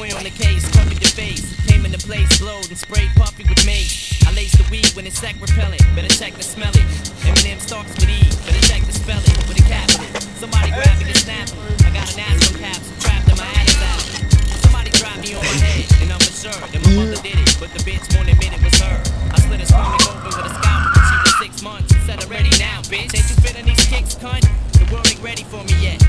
boy on the case, covered the face. Came in the place, blowed and sprayed puffy with mace. I laced the weed when it's sack repellent. Better check the smell it. Eminem starts with E. Better check the spelling with a capital. Somebody grab me and snap it. I got an aspen capsule trapped in my Adam's apple. Somebody dropped me on my head, and I'm for sure that my mother did it, but the bitch won't admit it was her. I slid her stomach open with a scalpel she was six months. Said her ready now, bitch. Ain't you feeling these kicks, cunt? The world ain't ready for me yet.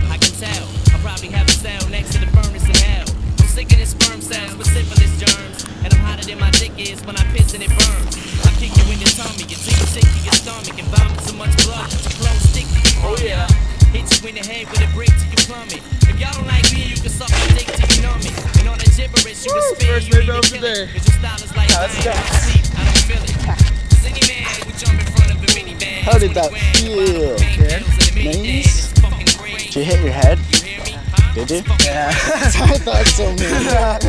Is when I piss and it burns. I kick you in your tummy, your teeth sick to your stomach, and vomit so much blood that your clothes stick to your Oh, yeah. Hit you in the head with a brick till you plummet. If y'all don't like me, you can suck my dick till you numb it. And all that gibberish you can spit, first you need to kill it. Cause your style is like Yeah, let's mine. go. I sleep, I don't feel it. Does any man would jump in front of a minivan? How did that 20 grand, feel, bottle of kid? painkillers in the minivan. Nice? It's. Did you hit your head? You hear me? Huh? Did you? It's Yeah. I thought so, man.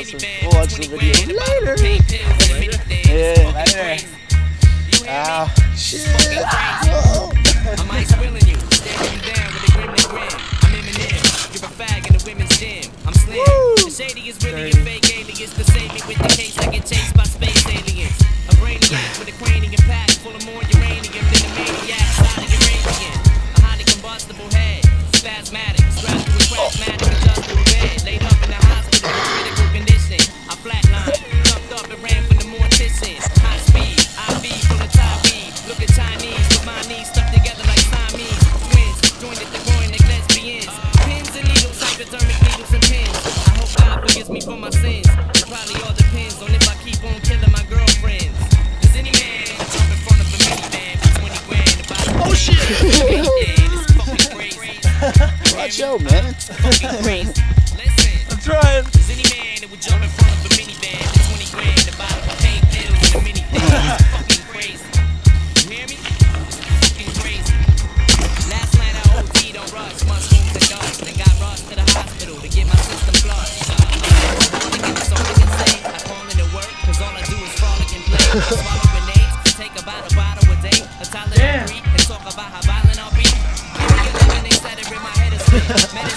Does any man that would jump in front that's of a awesome. minivan? We'll watch the video grand, a bottle of later. painkillers in the minivan. It's Yeah, later. crazy. You hear me? Ah, shit. Oh. I'm ice willing you, staring you down with a grin to grin. I'm Eminem, you're a fag in the women's gym. I'm slim. Woo! The shady is really a fake alias save me with the case I get chased by space aliens. A brainiac with a cranium pack Watch out, man. Fucking crazy. Listen. I'm trying. Does any man about how violent I'll be. Give me 11, living inside of my head.